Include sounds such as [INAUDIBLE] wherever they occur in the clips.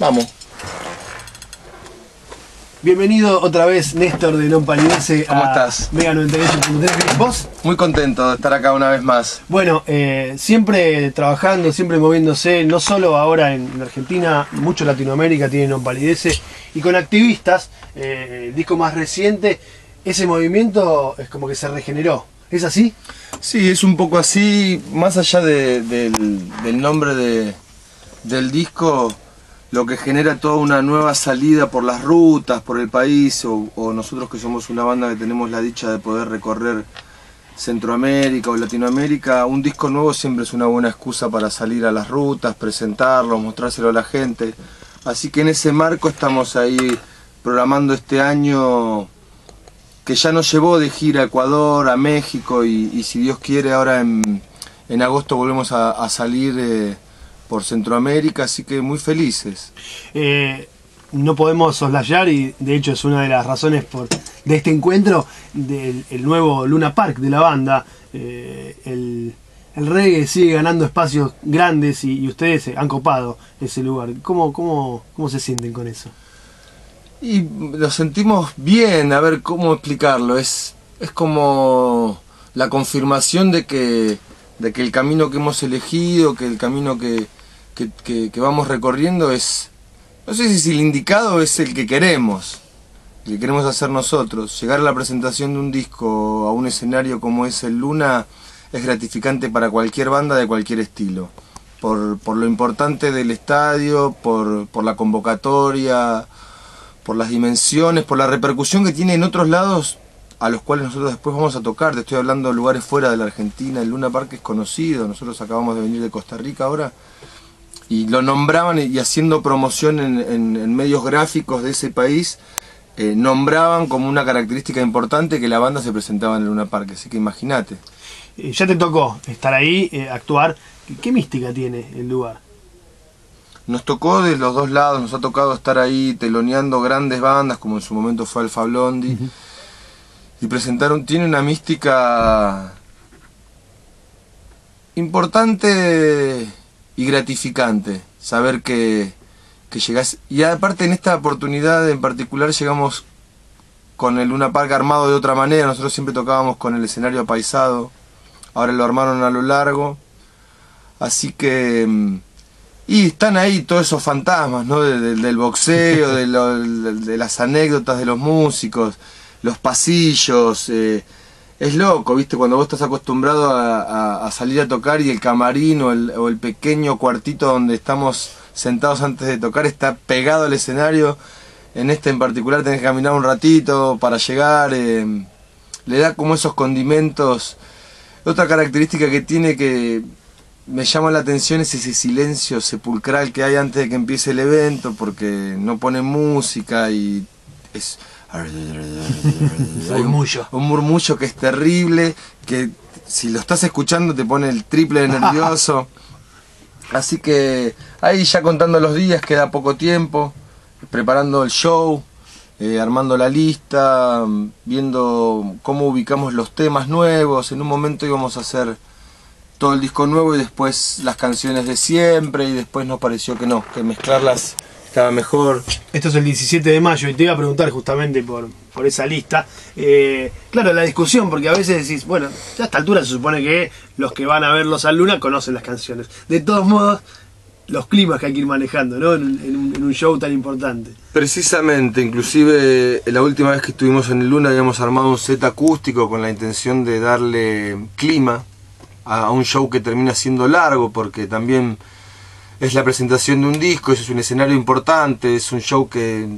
Vamos. Bienvenido otra vez, Néstor de Non Palidece. ¿Cómo a estás? Mega 98.3. ¿Vos? Muy contento de estar acá una vez más. Bueno, eh, siempre trabajando, siempre moviéndose, no solo ahora en, en Argentina, mucho Latinoamérica tiene Non Palidece, y con activistas, eh, el disco más reciente, ese movimiento es como que se regeneró. ¿Es así? Sí, es un poco así, más allá de- del, del nombre de- del disco, lo que genera toda una nueva salida por las rutas, por el país, o, nosotros que somos una banda que tenemos la dicha de poder recorrer Centroamérica o Latinoamérica, un disco nuevo siempre es una buena excusa para salir a las rutas, presentarlo, mostrárselo a la gente. Así que en ese marco estamos ahí programando este año que ya nos llevó de gira a Ecuador, a México y, si Dios quiere ahora en, en agosto volvemos a, a salir eh, por Centroamérica, así que muy felices. Eh, no podemos soslayar y de hecho es una de las razones por, de este encuentro del el nuevo Luna Park de la banda. Eh, el, el reggae sigue ganando espacios grandes y, y ustedes han copado ese lugar. ¿Cómo, cómo, ¿Cómo se sienten con eso? Y lo sentimos bien, a ver cómo explicarlo, es, es como la confirmación de que, de que el camino que hemos elegido, que el camino que, que- que- que vamos recorriendo es, no sé si es el indicado es el que queremos, el que queremos hacer nosotros. Llegar a la presentación de un disco a un escenario como es el Luna es gratificante para cualquier banda de cualquier estilo. Por, por lo importante del estadio, por, por la convocatoria, por las dimensiones, por la repercusión que tiene en otros lados a los cuales nosotros después vamos a tocar. Te estoy hablando de lugares fuera de la Argentina. El Luna Park es conocido. Nosotros acabamos de venir de Costa Rica ahora. Y lo nombraban y haciendo promoción en, en- en medios gráficos de ese país, eh, nombraban como una característica importante que la banda se presentaba en Luna Park. Así que imagínate. Eh, ya te tocó estar ahí, eh, actuar. ¿Qué mística tiene el lugar? Nos tocó de los dos lados, nos ha tocado estar ahí teloneando grandes bandas, como en su momento fue Alfa Blondie, y presentaron, tiene una mística importante y gratificante, saber que, que llegás, y aparte en esta oportunidad en particular llegamos con el Luna Park armado de otra manera, nosotros siempre tocábamos con el escenario apaisado, ahora lo armaron a lo largo, así que... mm, y están ahí todos esos fantasmas, ¿no? De- de- del boxeo, de, lo- de las anécdotas de los músicos, los pasillos. eh, es loco, ¿viste? Cuando vos estás acostumbrado a, salir a tocar y el camarín o el, pequeño cuartito donde estamos sentados antes de tocar está pegado al escenario. En este en particular tenés que caminar un ratito para llegar. eh, le da como esos condimentos. Otra característica que tiene que me llama la atención es ese silencio sepulcral que hay antes de que empiece el evento, porque no ponen música y es... [LAUGHS] Hay un, Murmullo. un murmullo que es terrible, que si lo estás escuchando te pone el triple de nervioso. [LAUGHS] Así que ahí ya contando los días, queda poco tiempo, preparando el show, eh, armando la lista, viendo cómo ubicamos los temas nuevos. En un momento íbamos a hacer todo el disco nuevo y después las canciones de siempre y después nos pareció que no, que mezclarlas estaba mejor. Esto es el 17 de mayo y te iba a preguntar justamente por, por esa lista. Eh, claro, la discusión, porque a veces decís, bueno, ya a esta altura se supone que los que van a verlos a Luna conocen las canciones. De todos modos, los climas que hay que ir manejando, ¿no? En, un- en un, en un show tan importante. Precisamente, inclusive eh, la última vez que estuvimos en el Luna habíamos armado un set acústico con la intención de darle clima a, a un show que termina siendo largo porque también es la presentación de un disco, eso es un escenario importante, es un show que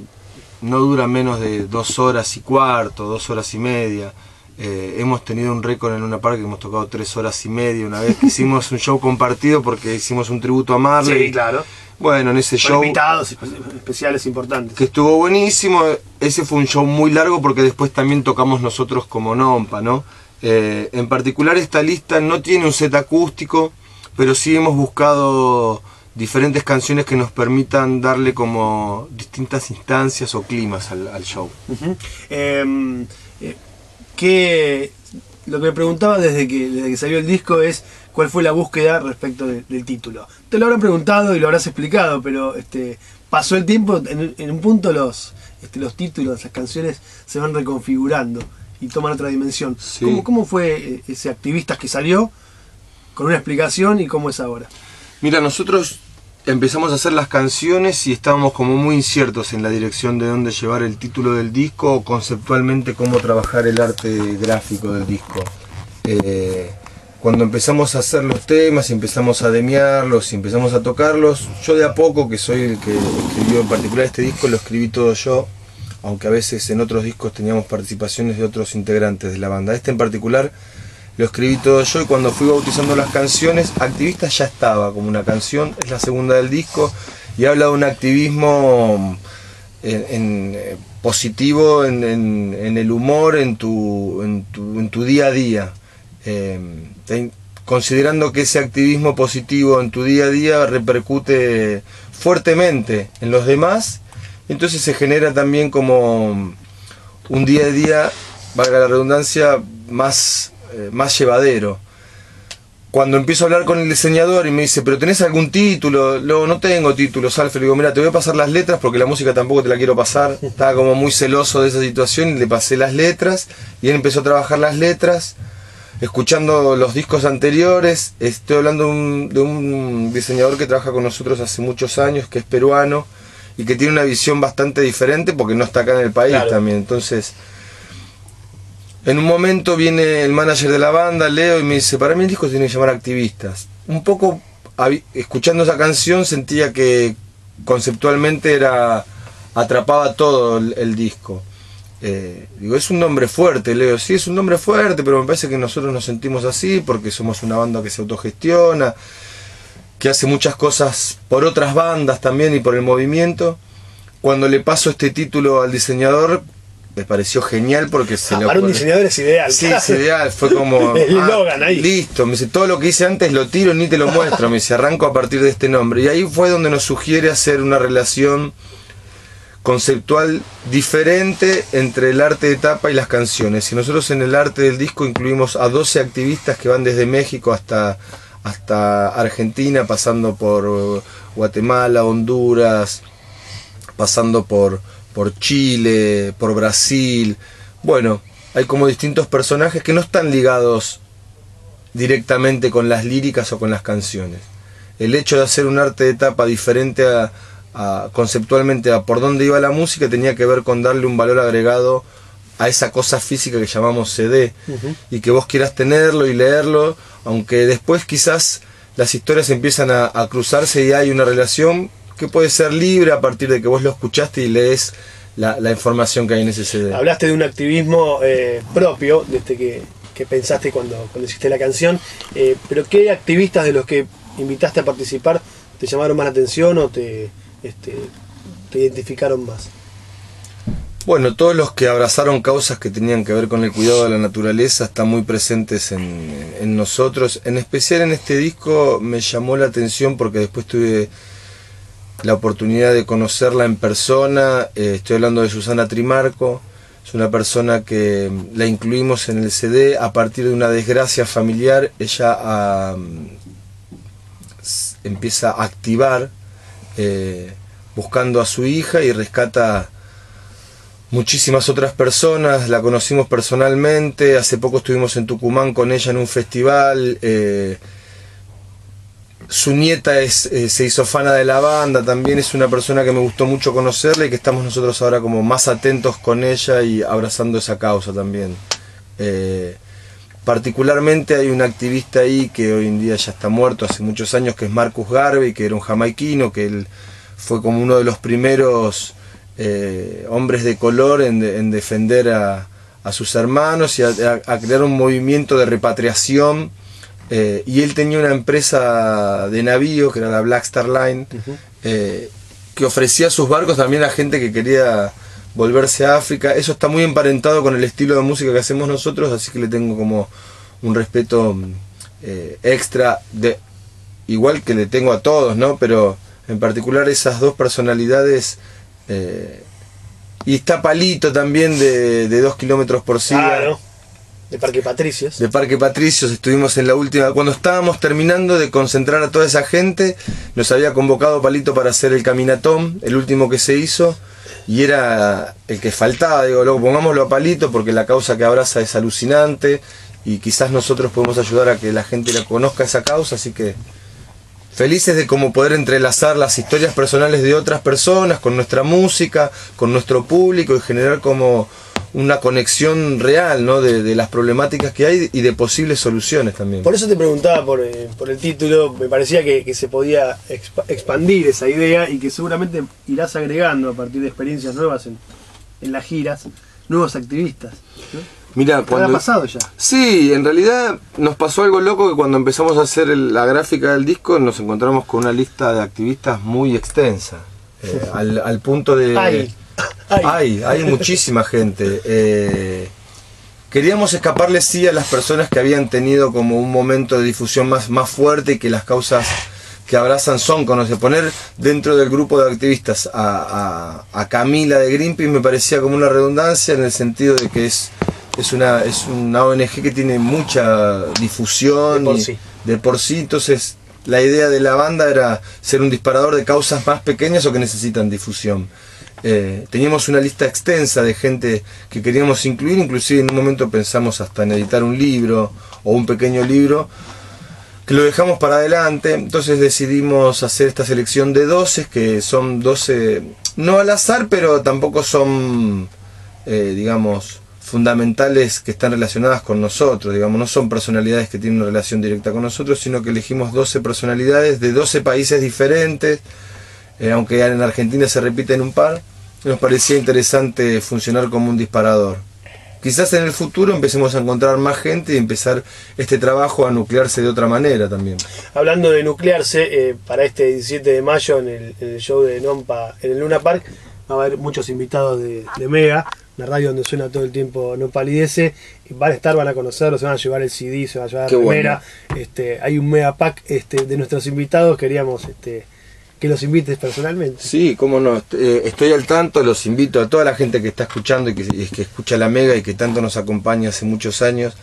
no dura menos de dos horas y cuarto, dos horas y media. Eh, hemos tenido un récord en una parque que hemos tocado tres horas y media una vez que [LAUGHS] hicimos un show compartido porque hicimos un tributo a Marley. claro. Bueno, en ese Con show invitados espe- especiales importantes. que estuvo buenísimo. Ese fue un show muy largo porque después también tocamos nosotros como Nompa, ¿no? Eh, en particular esta lista no tiene un set acústico, pero sí hemos buscado diferentes canciones que nos permitan darle como distintas instancias o climas al, al show. Ujú. Eh, eh, que lo que me preguntaba desde que, desde que salió el disco es cuál fue la búsqueda respecto de- del título. Te lo habrán preguntado y lo habrás explicado, pero este, pasó el tiempo, en, un punto los, este, los títulos, las canciones se van reconfigurando y toman otra dimensión. ¿Cómo, ¿Cómo, fue eh, ese activista que salió con una explicación y cómo es ahora? Mira, nosotros empezamos a hacer las canciones y estábamos como muy inciertos en la dirección de dónde llevar el título del disco o conceptualmente cómo trabajar el arte gráfico del disco. Eh, cuando empezamos a hacer los temas empezamos a demiarlos empezamos a tocarlos, yo de a poco, que soy el que escribió en particular este disco, lo escribí todo yo, aunque a veces en otros discos teníamos participaciones de otros integrantes de la banda. Este en particular lo escribí todo yo y cuando fui bautizando las canciones, Activista ya estaba como una canción, es la segunda del disco y habla de un activismo en, eh, positivo en, el humor, en tu, en tu, día a día. Eh, considerando que ese activismo positivo en tu día a día repercute fuertemente en los demás, entonces se genera también como un día a día, valga la redundancia, más, eh, más llevadero. Cuando empiezo a hablar con el diseñador y me dice, pero ¿tenés algún título? No, no tengo título, Alfred. Le digo, mira, te voy a pasar las letras porque la música tampoco te la quiero pasar. [LAUGHS] Estaba como muy celoso de esa situación y le pasé las letras y él empezó a trabajar las letras escuchando los discos anteriores, estoy hablando de un, diseñador que trabaja con nosotros hace muchos años, que es peruano y que tiene una visión bastante diferente porque no está acá en el país también. Entonces, en un momento viene el manager de la banda, Leo, y me dice, para mí el disco tiene que llamar activistas. Un poco, escuchando esa canción, sentía que conceptualmente era atrapaba todo el disco. Eh, digo, es un nombre fuerte, Leo. Sí, es un nombre fuerte, pero me parece que nosotros nos sentimos así porque somos una banda que se autogestiona, que hace muchas cosas por otras bandas también y por el movimiento. Cuando le paso este título al diseñador, me pareció genial porque se ah, Para un diseñador es ideal. Sí, es ideal. Fue como. [LAUGHS] el ah, ahí. Listo. Me dice, todo lo que hice antes lo tiro, ni te lo muestro. Me dice, arranco a partir de este nombre. Y ahí fue donde nos sugiere hacer una relación conceptual diferente entre el arte de tapa y las canciones. Y nosotros en el arte del disco incluimos a 12 activistas que van desde México hasta, hasta Argentina, pasando por Guatemala, Honduras, pasando por, por Chile, por Brasil. Bueno, hay como distintos personajes que no están ligados directamente con las líricas o con las canciones. El hecho de hacer un arte de tapa diferente a, conceptualmente a por dónde iba la música tenía que ver con darle un valor agregado a esa cosa física que llamamos CD y que vos quieras tenerlo y leerlo, aunque después quizás las historias empiezan a, cruzarse y hay una relación que puede ser libre a partir de que vos lo escuchaste y lees la, información que hay en ese CD. Hablaste de un activismo eh, propio, desde que, que, pensaste cuando, cuando hiciste la canción, eh, pero ¿qué activistas de los que invitaste a participar te llamaron más la atención o te, este, te identificaron más? Bueno, todos los que abrazaron causas que tenían que ver con el cuidado de la naturaleza están muy presentes en, nosotros. En especial en este disco me llamó la atención porque después tuve la oportunidad de conocerla en persona. Eh, estoy hablando de Susana Trimarco. Es una persona que la incluimos en el CD a partir de una desgracia familiar. Ella empieza a activar eh, buscando a su hija y rescata muchísimas otras personas, la conocimos personalmente, hace poco estuvimos en Tucumán con ella en un festival, eh, su nieta eh, se hizo fana de la banda, también es una persona que me gustó mucho conocerla y que estamos nosotros ahora como más atentos con ella y abrazando esa causa también. Particularmente hay un activista ahí que hoy en día ya está muerto hace muchos años, que es Marcus Garvey, que era un jamaiquino, que él fue como uno de los primeros eh, hombres de color en, defender a, sus hermanos y a, crear un movimiento de repatriación. Eh, y él tenía una empresa de navío, que era la Black Star Line, eh, que ofrecía sus barcos también a gente que quería volverse a África. Eso está muy emparentado con el estilo de música que hacemos nosotros, así que le tengo como un respeto eh, extra, de, igual que le tengo a todos, ¿no? Pero en particular esas dos personalidades. Eh, y está Palito también de, de dos kilómetros por silla. De Parque Patricios. De Parque Patricios, estuvimos en la última. Cuando estábamos terminando de concentrar a toda esa gente, nos había convocado Palito para hacer el caminatón, el último que se hizo, y era el que faltaba. Digo, luego pongámoslo a Palito porque la causa que abraza es alucinante y quizás nosotros podemos ayudar a que la gente la conozca esa causa, así que felices de cómo poder entrelazar las historias personales de otras personas con nuestra música, con nuestro público y generar como una conexión real ¿no? de, las problemáticas que hay y de posibles soluciones también. Por eso te preguntaba por, eh, el título, me parecía que, se podía expandir esa idea y que seguramente irás agregando a partir de experiencias nuevas en, las giras, nuevos activistas. Mira, cuando ha pasado ya. Sí, en realidad nos pasó algo loco que cuando empezamos a hacer la gráfica del disco nos encontramos con una lista de activistas muy extensa, eh, al, punto de... Hay, hay muchísima gente. Eh, queríamos escaparle sí a las personas que habían tenido como un momento de difusión más, más fuerte y que las causas que abrazan son conoce. Poner dentro del grupo de activistas a, Camila de Greenpeace me parecía como una redundancia en el sentido de que es, es, una, es una ONG que tiene mucha difusión de sí. de por sí entonces la idea de la banda era ser un disparador de causas más pequeñas o que necesitan difusión. Eh, teníamos una lista extensa de gente que queríamos incluir, inclusive en un momento pensamos hasta en editar un libro o un pequeño libro, que lo dejamos para adelante, entonces decidimos hacer esta selección de 12, que son 12, no al azar, pero tampoco son, eh, digamos, fundamentales que están relacionadas con nosotros, digamos, no son personalidades que tienen una relación directa con nosotros, sino que elegimos 12 personalidades de 12 países diferentes, eh, aunque en Argentina se repiten un par, nos parecía interesante funcionar como un disparador. Quizás en el futuro empecemos a encontrar más gente y empezar este trabajo a nuclearse de otra manera también. Hablando de nuclearse, eh, para este 17 de mayo en el, show de Nompa en el Luna Park va a haber muchos invitados de, Mega, la radio donde suena todo el tiempo No Palidece. Van a estar, van a conocerlo, se van a llevar el CD, se van a llevar la remera. Este, hay un Mega Pack este, de nuestros invitados, queríamos... Este, que los invites personalmente. Sí, cómo no, eh, estoy al tanto, los invito a toda la gente que está escuchando y que, que escucha la Mega y que tanto nos acompaña hace muchos años.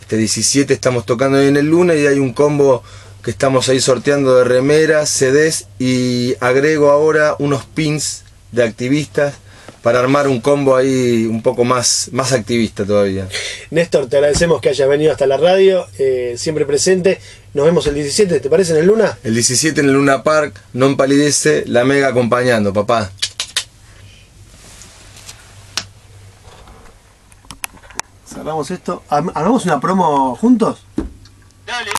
Este 17 estamos tocando en el Luna y hay un combo que estamos ahí sorteando de remeras, CDs y agrego ahora unos pins de activistas para armar un combo ahí un poco más, más activista todavía. Néstor, te agradecemos que hayas venido hasta la radio, eh, siempre presente. Nos vemos el 17, ¿te parece en el Luna? El 17 en el Luna Park, no empalidece, la mega acompañando, papá. Cerramos esto. ¿Hagamos una promo juntos?